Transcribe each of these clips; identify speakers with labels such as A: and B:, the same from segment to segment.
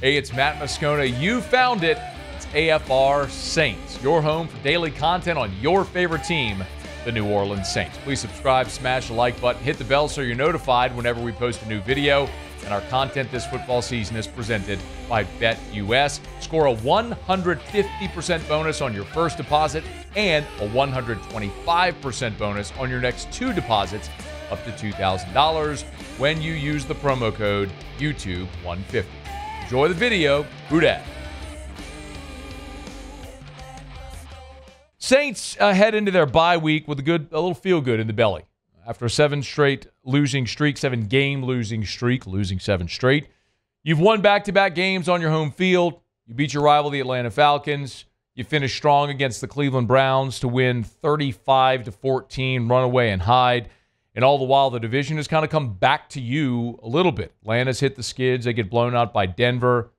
A: Hey, it's Matt Moscona. You found it. It's AFR Saints, your home for daily content on your favorite team, the New Orleans Saints. Please subscribe, smash the like button, hit the bell so you're notified whenever we post a new video. And our content this football season is presented by BetUS. Score a 150% bonus on your first deposit and a 125% bonus on your next two deposits up to $2,000 when you use the promo code YouTube150. Enjoy the video. Who? Saints uh, head into their bye week with a good, a little feel good in the belly. After a seven straight losing streak, seven game losing streak, losing seven straight, you've won back to back games on your home field. You beat your rival, the Atlanta Falcons. You finished strong against the Cleveland Browns to win 35 to 14, run away and hide. And all the while, the division has kind of come back to you a little bit. Atlanta's hit the skids. They get blown out by Denver.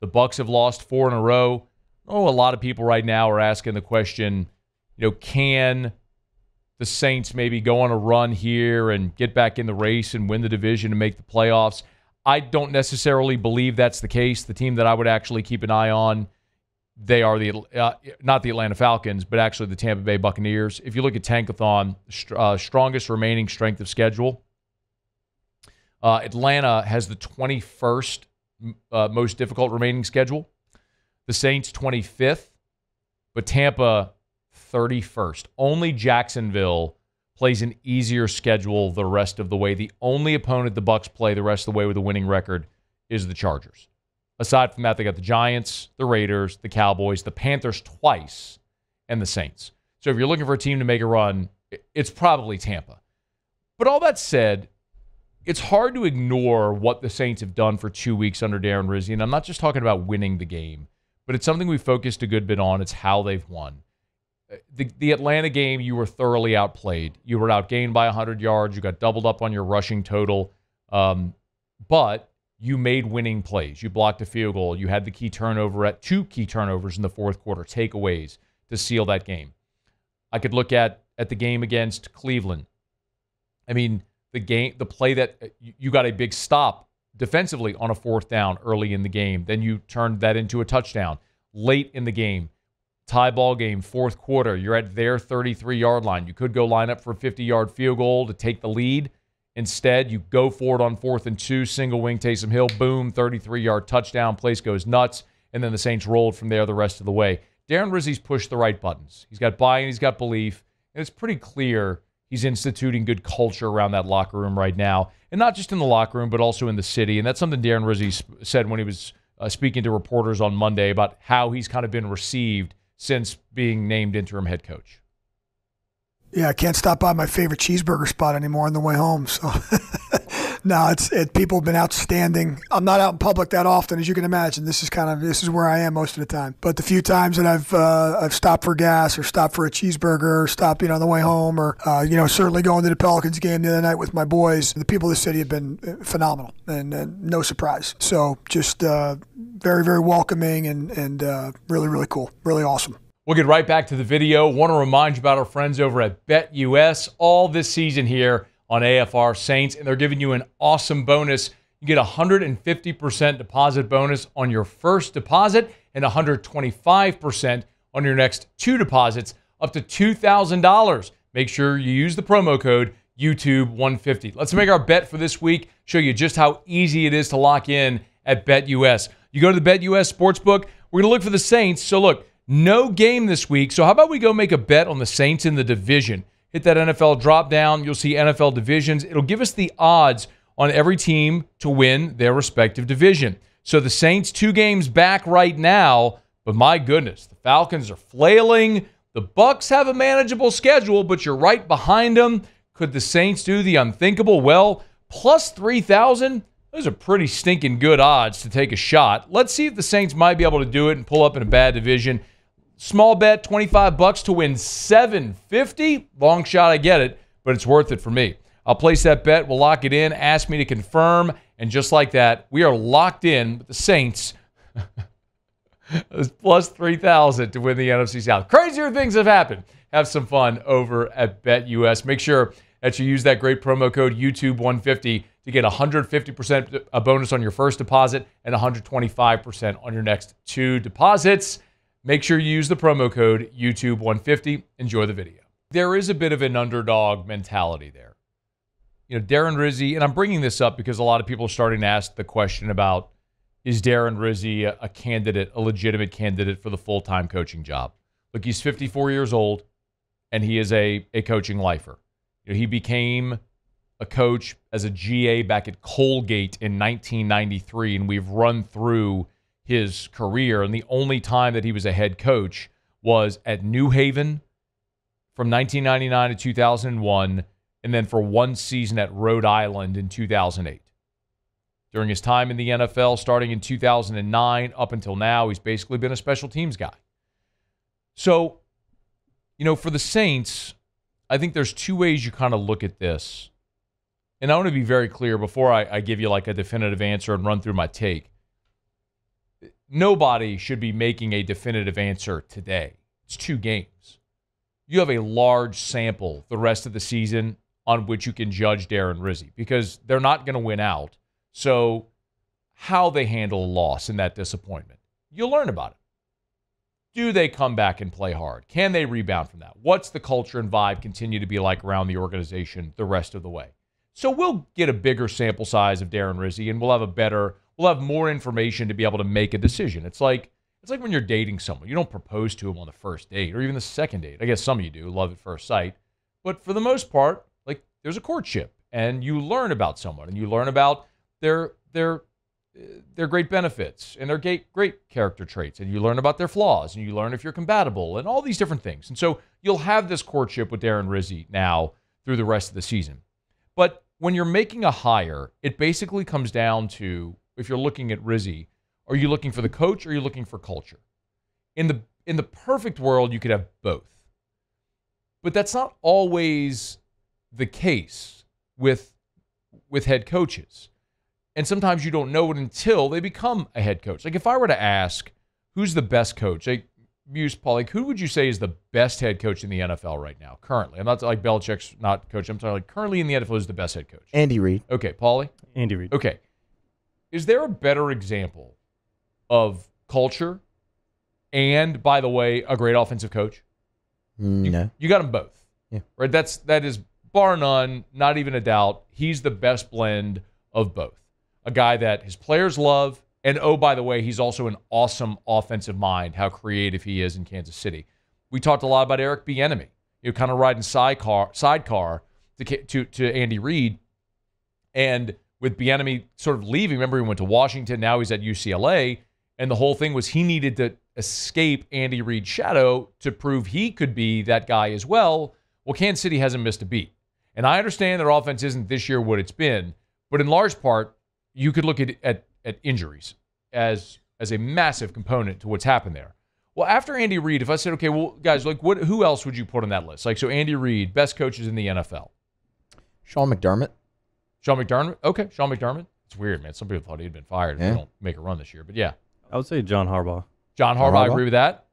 A: The Bucks have lost four in a row. Oh, a lot of people right now are asking the question, you know, can the Saints maybe go on a run here and get back in the race and win the division and make the playoffs? I don't necessarily believe that's the case. The team that I would actually keep an eye on they are the uh, not the Atlanta Falcons, but actually the Tampa Bay Buccaneers. If you look at Tankathon, uh, strongest remaining strength of schedule, uh, Atlanta has the 21st uh, most difficult remaining schedule. The Saints 25th, but Tampa 31st. Only Jacksonville plays an easier schedule the rest of the way. The only opponent the Bucks play the rest of the way with a winning record is the Chargers. Aside from that, they got the Giants, the Raiders, the Cowboys, the Panthers twice, and the Saints. So if you're looking for a team to make a run, it's probably Tampa. But all that said, it's hard to ignore what the Saints have done for two weeks under Darren Rizzi. And I'm not just talking about winning the game, but it's something we focused a good bit on. It's how they've won. The, the Atlanta game, you were thoroughly outplayed. You were outgained by 100 yards. You got doubled up on your rushing total. Um, but you made winning plays. You blocked a field goal. You had the key turnover at two key turnovers in the fourth quarter, takeaways to seal that game. I could look at at the game against Cleveland. I mean, the game, the play that uh, you got a big stop defensively on a fourth down early in the game. Then you turned that into a touchdown late in the game. Tie ball game, fourth quarter. You're at their 33 yard line. You could go line up for a 50 yard field goal to take the lead Instead, you go for it on fourth and two, single wing Taysom Hill, boom, 33 yard touchdown. Place goes nuts. And then the Saints rolled from there the rest of the way. Darren Rizzi's pushed the right buttons. He's got buy in, he's got belief. And it's pretty clear he's instituting good culture around that locker room right now. And not just in the locker room, but also in the city. And that's something Darren Rizzi said when he was uh, speaking to reporters on Monday about how he's kind of been received since being named interim head coach.
B: Yeah, I can't stop by my favorite cheeseburger spot anymore on the way home. So, no, it's it, people have been outstanding. I'm not out in public that often, as you can imagine. This is kind of this is where I am most of the time. But the few times that I've uh, I've stopped for gas or stopped for a cheeseburger or stopped you know on the way home or uh, you know certainly going to the Pelicans game the other night with my boys, the people of the city have been uh, phenomenal and, and no surprise. So just uh, very very welcoming and and uh, really really cool, really awesome.
A: We'll get right back to the video. Want to remind you about our friends over at BetUS all this season here on AFR Saints, and they're giving you an awesome bonus. You get 150% deposit bonus on your first deposit and 125% on your next two deposits up to $2,000. Make sure you use the promo code YouTube150. Let's make our bet for this week, show you just how easy it is to lock in at BetUS. You go to the BetUS Sportsbook, we're going to look for the Saints. So, look, no game this week. So, how about we go make a bet on the Saints in the division? Hit that NFL drop down. You'll see NFL divisions. It'll give us the odds on every team to win their respective division. So, the Saints, two games back right now. But my goodness, the Falcons are flailing. The Bucks have a manageable schedule, but you're right behind them. Could the Saints do the unthinkable? Well, plus 3,000, those are pretty stinking good odds to take a shot. Let's see if the Saints might be able to do it and pull up in a bad division. Small bet, 25 bucks to win 750. Long shot, I get it, but it's worth it for me. I'll place that bet. We'll lock it in. Ask me to confirm. And just like that, we are locked in with the Saints. plus 3,000 to win the NFC South. Crazier things have happened. Have some fun over at BetUS. Make sure that you use that great promo code YouTube150 to get 150% a bonus on your first deposit and 125% on your next two deposits. Make sure you use the promo code YouTube150. Enjoy the video. There is a bit of an underdog mentality there. You know, Darren Rizzi, and I'm bringing this up because a lot of people are starting to ask the question about is Darren Rizzi a, a candidate, a legitimate candidate for the full time coaching job? Look, he's 54 years old and he is a, a coaching lifer. You know, he became a coach as a GA back at Colgate in 1993, and we've run through his career. And the only time that he was a head coach was at New Haven from 1999 to 2001, and then for one season at Rhode Island in 2008. During his time in the NFL, starting in 2009 up until now, he's basically been a special teams guy. So, you know, for the Saints, I think there's two ways you kind of look at this. And I want to be very clear before I, I, give you like a definitive answer and run through my take. Nobody should be making a definitive answer today. It's two games. You have a large sample the rest of the season on which you can judge Darren Rizzi because they're not going to win out. So, how they handle a loss and that disappointment, you'll learn about it. Do they come back and play hard? Can they rebound from that? What's the culture and vibe continue to be like around the organization the rest of the way? So we'll get a bigger sample size of Darren Rizzi and we'll have a better, we'll have more information to be able to make a decision. It's like it's like when you're dating someone. You don't propose to them on the first date or even the second date. I guess some of you do, love at first sight. But for the most part, like there's a courtship and you learn about someone and you learn about their their their great benefits and their great, great character traits, and you learn about their flaws, and you learn if you're compatible, and all these different things. And so you'll have this courtship with Darren Rizzi now through the rest of the season. But when you're making a hire, it basically comes down to if you're looking at Rizzi, are you looking for the coach or are you looking for culture? In the in the perfect world, you could have both. But that's not always the case with with head coaches. And sometimes you don't know it until they become a head coach. Like if I were to ask, who's the best coach? Like Muse Paul, like who would you say is the best head coach in the NFL right now? Currently, I'm not like Belichick's not coach. I'm talking like currently in the NFL is the best head coach.
C: Andy Reid.
A: Okay, Paulie.
D: Andy Reid.
A: Okay, is there a better example of culture and, by the way, a great offensive coach?
C: Mm, no.
A: You, you got them both.
C: Yeah.
A: Right. That's that is bar none, not even a doubt. He's the best blend of both a guy that his players love. And oh, by the way, he's also an awesome offensive mind, how creative he is in Kansas City. We talked a lot about Eric Bieniemy, you know, kind of riding sidecar, sidecar to, to, to Andy Reid. And with Bieniemy sort of leaving, remember he went to Washington, now he's at UCLA. And the whole thing was he needed to escape Andy Reid's shadow to prove he could be that guy as well. Well, Kansas City hasn't missed a beat. And I understand their offense isn't this year what it's been, but in large part, you could look at, at, at injuries as as a massive component to what's happened there. Well, after Andy Reid, if I said, okay, well, guys, like, what? Who else would you put on that list? Like, so Andy Reid, best coaches in the NFL.
C: Sean McDermott.
A: Sean McDermott. Okay, Sean McDermott. It's weird, man. Some people thought he'd been fired if
C: Yeah.
A: they don't make a run this year, but yeah,
D: I would say John Harbaugh.
A: John Harbaugh. I agree with that.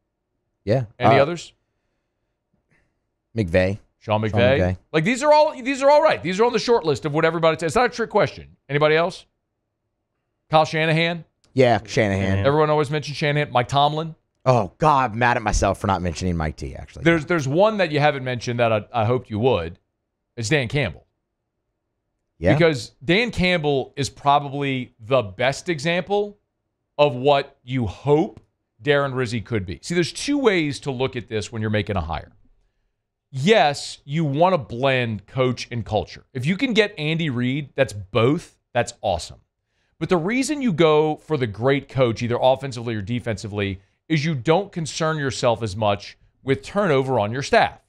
C: Yeah.
A: Any
C: Uh,
A: others?
C: McVay.
A: Sean McVay.
C: McVay.
A: Like these are all these are all right. These are on the short list of what everybody. Says. It's not a trick question. Anybody else? Kyle Shanahan.
C: Yeah, Shanahan.
A: Everyone always mentions Shanahan. Mike Tomlin.
C: Oh God, I'm mad at myself for not mentioning Mike T. Actually,
A: There's there's one that you haven't mentioned that I, I hoped you would. It's Dan Campbell.
C: Yeah.
A: Because Dan Campbell is probably the best example of what you hope Darren Rizzi could be. See, there's two ways to look at this when you're making a hire. Yes, you want to blend coach and culture. If you can get Andy Reid, that's both, that's awesome. But the reason you go for the great coach, either offensively or defensively, is you don't concern yourself as much with turnover on your staff.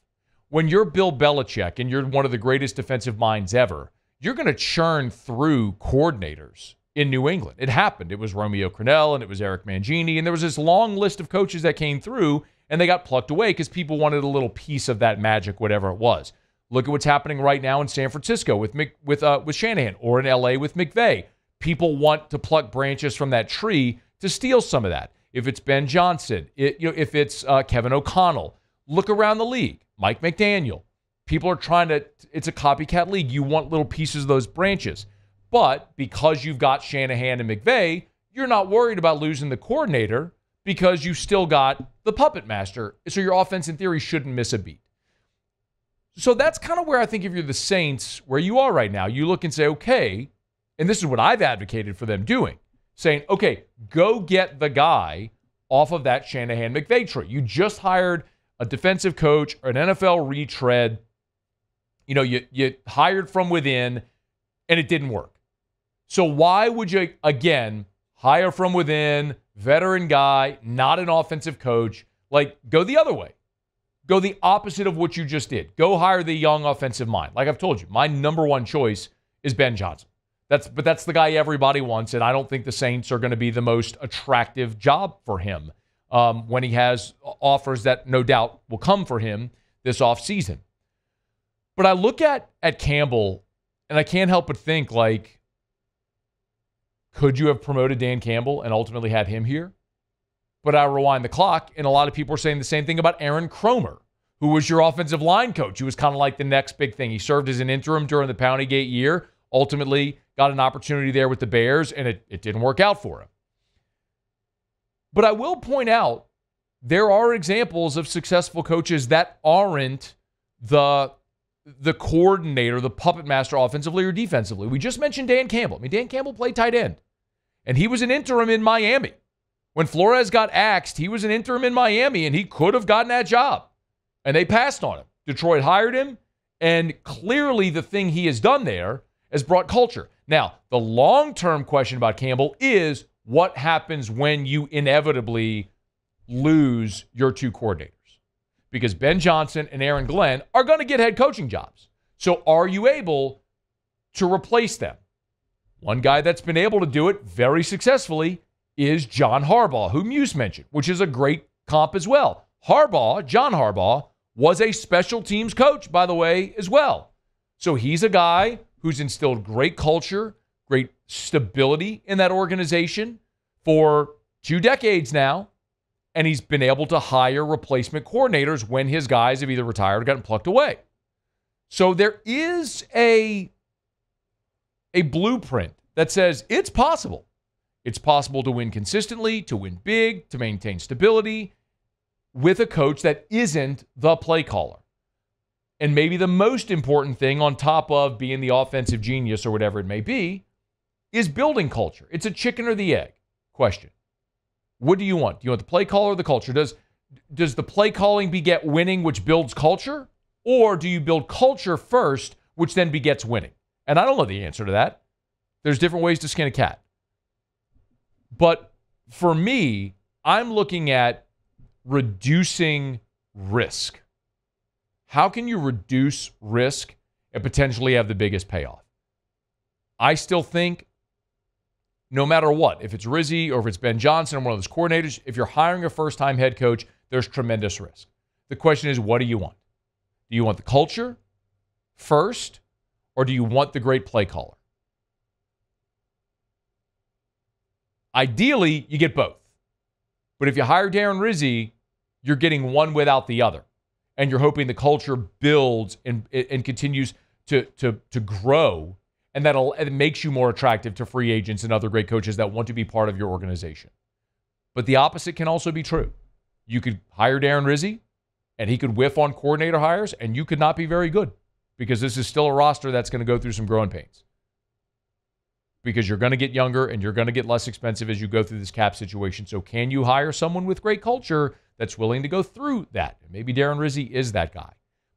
A: When you're Bill Belichick and you're one of the greatest defensive minds ever, you're going to churn through coordinators in New England. It happened. It was Romeo Crennel and it was Eric Mangini, and there was this long list of coaches that came through and they got plucked away because people wanted a little piece of that magic, whatever it was. Look at what's happening right now in San Francisco with Mc, with uh, with Shanahan, or in LA with McVay. People want to pluck branches from that tree to steal some of that. If it's Ben Johnson, it, you know, if it's uh, Kevin O'Connell, look around the league. Mike McDaniel. People are trying to, it's a copycat league. You want little pieces of those branches. But because you've got Shanahan and McVay, you're not worried about losing the coordinator because you've still got the puppet master. So your offense, in theory, shouldn't miss a beat. So that's kind of where I think if you're the Saints, where you are right now, you look and say, okay, and this is what I've advocated for them doing, saying, okay, go get the guy off of that Shanahan McVay tree. You just hired a defensive coach or an NFL retread. You know, you you hired from within and it didn't work. So why would you again hire from within, veteran guy, not an offensive coach? Like go the other way. Go the opposite of what you just did. Go hire the young offensive mind. Like I've told you, my number one choice is Ben Johnson. That's but that's the guy everybody wants, and I don't think the Saints are going to be the most attractive job for him um, when he has offers that no doubt will come for him this offseason. But I look at at Campbell and I can't help but think like, could you have promoted Dan Campbell and ultimately had him here? But I rewind the clock, and a lot of people are saying the same thing about Aaron Kromer, who was your offensive line coach. He was kind of like the next big thing. He served as an interim during the Gate year, ultimately got an opportunity there with the Bears, and it, it didn't work out for him. But I will point out there are examples of successful coaches that aren't the the coordinator, the puppet master offensively or defensively. We just mentioned Dan Campbell. I mean, Dan Campbell played tight end, and he was an interim in Miami. When Flores got axed, he was an interim in Miami, and he could have gotten that job, and they passed on him. Detroit hired him, and clearly the thing he has done there has brought culture. Now, the long term question about Campbell is what happens when you inevitably lose your two coordinators? Because Ben Johnson and Aaron Glenn are going to get head coaching jobs. So are you able to replace them? One guy that's been able to do it very successfully is John Harbaugh, whom you mentioned, which is a great comp as well. Harbaugh, John Harbaugh, was a special teams coach, by the way, as well. So he's a guy who's instilled great culture, great stability in that organization for two decades now. And he's been able to hire replacement coordinators when his guys have either retired or gotten plucked away. So there is a, a blueprint that says it's possible. It's possible to win consistently, to win big, to maintain stability with a coach that isn't the play caller. And maybe the most important thing, on top of being the offensive genius or whatever it may be, is building culture. It's a chicken or the egg question. What do you want? Do you want the play call or the culture? Does does the play calling beget winning, which builds culture, or do you build culture first, which then begets winning? And I don't know the answer to that. There's different ways to skin a cat. But for me, I'm looking at reducing risk. How can you reduce risk and potentially have the biggest payoff? I still think no matter what, if it's Rizzi or if it's Ben Johnson or one of those coordinators, if you're hiring a first time head coach, there's tremendous risk. The question is, what do you want? Do you want the culture first, or do you want the great play caller? Ideally, you get both. But if you hire Darren Rizzi, you're getting one without the other. And you're hoping the culture builds and, and continues to, to, to grow and that'll it makes you more attractive to free agents and other great coaches that want to be part of your organization. But the opposite can also be true. You could hire Darren Rizzi, and he could whiff on coordinator hires, and you could not be very good because this is still a roster that's going to go through some growing pains. Because you're going to get younger and you're going to get less expensive as you go through this cap situation. So, can you hire someone with great culture that's willing to go through that? Maybe Darren Rizzi is that guy.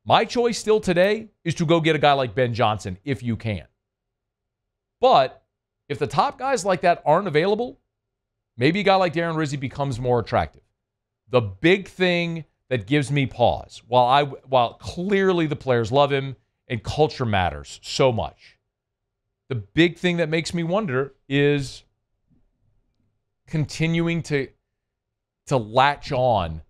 A: My choice still today is to go get a guy like Ben Johnson if you can. But if the top guys like that aren't available, maybe a guy like Darren Rizzi becomes more attractive. The big thing that gives me pause, while I while clearly the players love him and culture matters so much, the big thing that makes me wonder is continuing to to latch on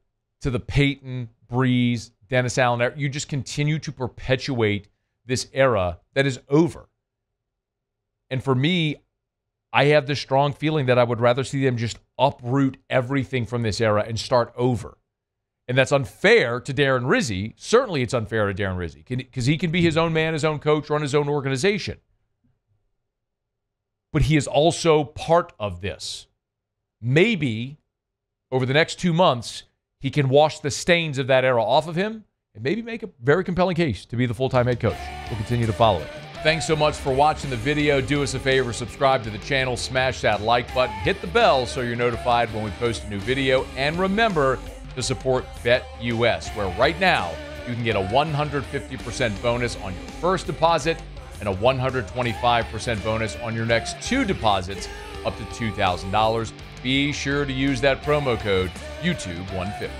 A: to the Payton, Brees, Dennis Allen. You just continue to perpetuate this era that is over. And for me, I have this strong feeling that I would rather see them just uproot everything from this era and start over. And that's unfair to Darren Rizzi. Certainly, it's unfair to Darren Rizzi because he can be his own man, his own coach, run his own organization. But he is also part of this. Maybe over the next two months, he can wash the stains of that era off of him and maybe make a very compelling case to be the full time head coach. We'll continue to follow it. Thanks so much for watching the video. Do us a favor, subscribe to the channel, smash that like button, hit the bell so you're notified when we post a new video, and remember to support BetUS, where right now you can get a 150% bonus on your first deposit and a 125% bonus on your next two deposits up to $2,000. Be sure to use that promo code YouTube150.